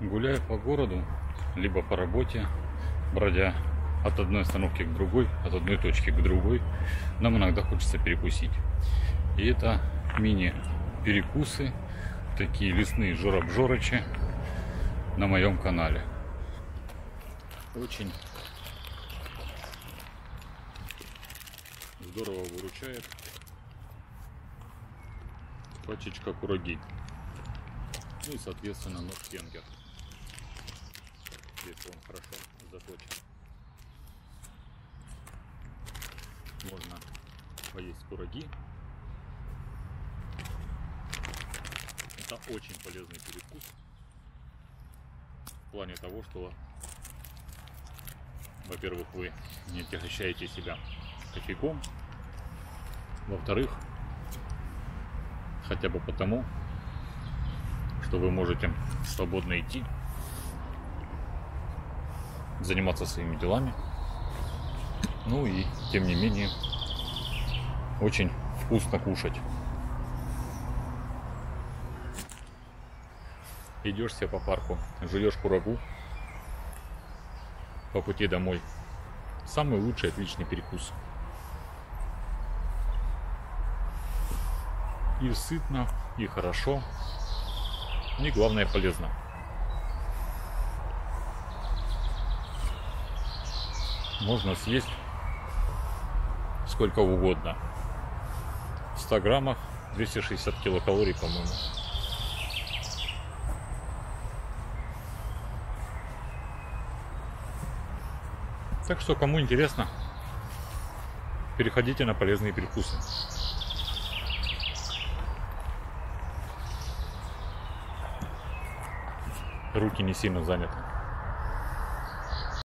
Гуляя по городу, либо по работе, бродя от одной остановки к другой, от одной точки к другой, нам иногда хочется перекусить. И это мини-перекусы, такие лесные жорабжорычи на моем канале. Очень здорово выручает пачечка кураги. Ну и, соответственно, нож кенгер. Если он хорошо заточен. Можно поесть кураги. Это очень полезный перекус. В плане того, что, во-первых, вы не отягощаете себя кофейком. Во-вторых, хотя бы потому, что вы можете свободно идти, заниматься своими делами. Ну и, тем не менее, очень вкусно кушать. Идешь себе по парку, жуешь курагу по пути домой. Самый лучший, отличный перекус. И сытно, и хорошо, и главное полезно. Можно съесть сколько угодно. В 100 граммах 260 килокалорий, по-моему. Так что, кому интересно, переходите на полезные перекусы. Руки не сильно заняты.